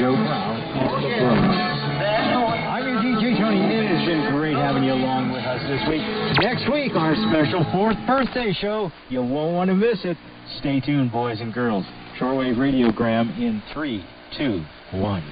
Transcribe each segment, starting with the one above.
Joe Brown. I'm your DJ Tony. It has been great having you along with us this week. Next week, our special fourth birthday show. You won't want to miss it. Stay tuned, boys and girls. Shortwave Radiogram in three, two, one.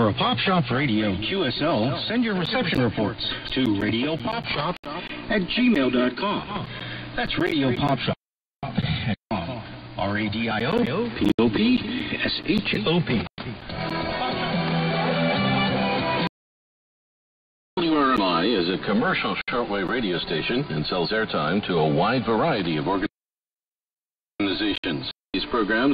For a Pop Shop Radio QSL, send your reception reports to Radio Pop Shop at gmail.com. That's Radio Pop Shop. R A D I O P O P S H O P. WRMI is a commercial shortwave radio station and sells airtime to a wide variety of organizations. These programs